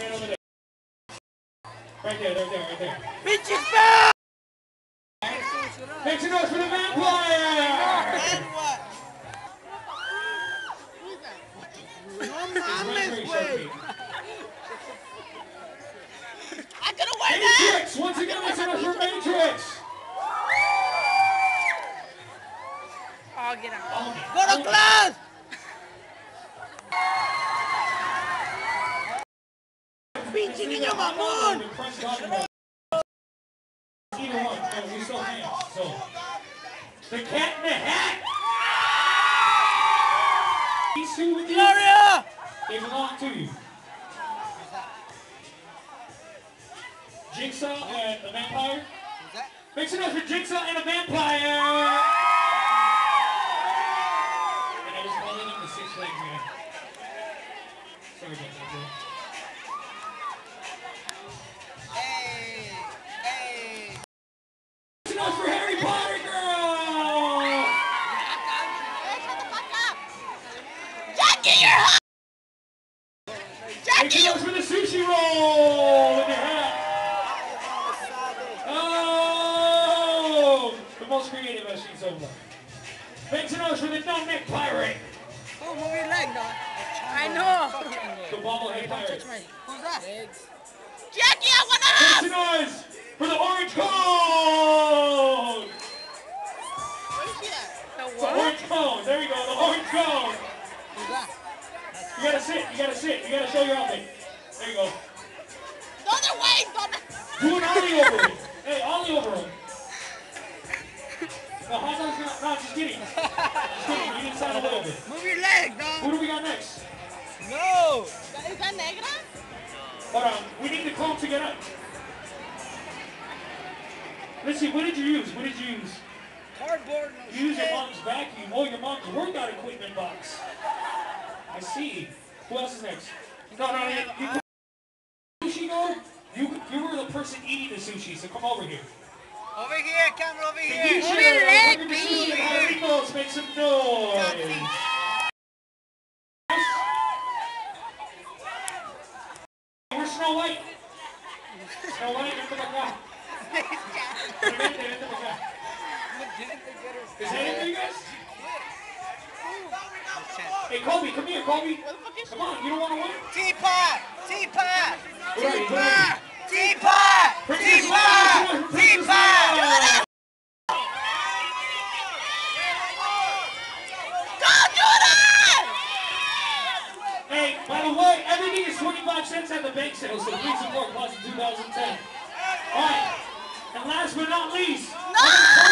over there. Right there, right there, right there. Pinches feo! Make some noise for the vampire! And No He's mames, very güey. Pinche niño mamón! Either one, no, we still hands, so. The cat in the hat! These two with you, Gloria! they belong to you. Jigsaw and a vampire. Make some noise for Jigsaw and a vampire! And I was calling him the six leg man. Sorry about that, Jackie, you're hot! Make Jackie, some you... for the sushi roll in your hat. Oh! The most creative I've seen so far. Make some noise for the no-neck pirate. Oh, move your leg, dog. I know. The bobblehead pirate. Who's that? Jackie, I wanna Make have... some for the orange cone. Where's she at? The The orange cone. There you go. The orange cone. You gotta sit. You gotta sit. You gotta show your outfit. There you go. The other way. Do an ollie over it. Hey, ollie over him. No, hot dog's not. No, just kidding. Just kidding. You sound a little bit. Move your leg, dog. Who do we got next? No! Is that negra? Hold on. We need the cone to get up. Let's see. What did you use? What did you use? Cardboard, You used your mom's vacuum. Oh, your mom's workout equipment box. I see. Who else is next? No, no, you, you sushi go. You you were the person eating the sushi, so come over here. Over here, camera, over here. chair, your leg, look at the sushi, make some noise. Where's Snow White? Snow White, vente para acá. Vente, vente para acá. Is that it for you guys? Hey, Kobe, come here, Kobe. Come on, you don't want to win? Teapot! Teapot! Who are you? Who are you? Teapot! Teapot! Do that! Hey, by the way, everything is 25 cents at the bank sale, so please support Class of 2010. Alright, and last but not least, Kobe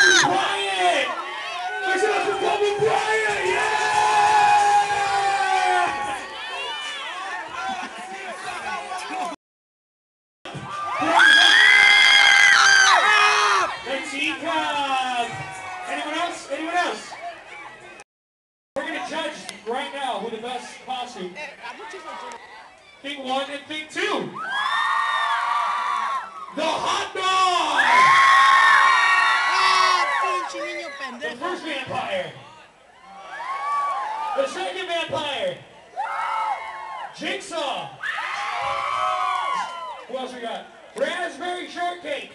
Anyone else? We're gonna judge right now who the best costume. Thing one and thing two. The hot dog! The first vampire. The second vampire. Jigsaw. Who else we got? Raspberry shortcake.